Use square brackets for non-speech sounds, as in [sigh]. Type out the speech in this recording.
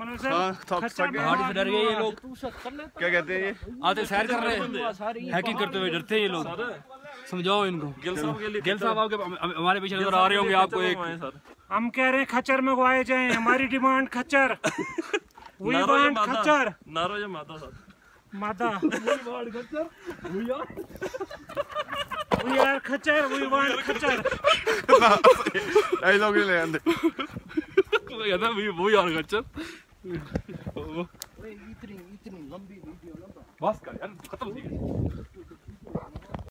हाँ, खच्चर से डर गए ये लोग। क्या कहते हैं ये? आते सैर कर रहे हैं। हैकिंग करते हुए डरते हैं ये लोग। समझाओ इनको। गिल साहब के लिए गिल साहब आपके हम- हम- हमारे पीछे नज़र आ रहे होंगे आपको एक। हम कह रहे हैं खच्चर में गुआए जाए हमारी डिमांड खच्चर। [laughs] वी खच्चर। नारो या मादा सर। मादा वी आर खच्चर। वी वांट खच्चर [laughs] ऐसे लोग ले आते [laughs] कहता है वो यार गच्चर बस कर यार खत्म हो गया।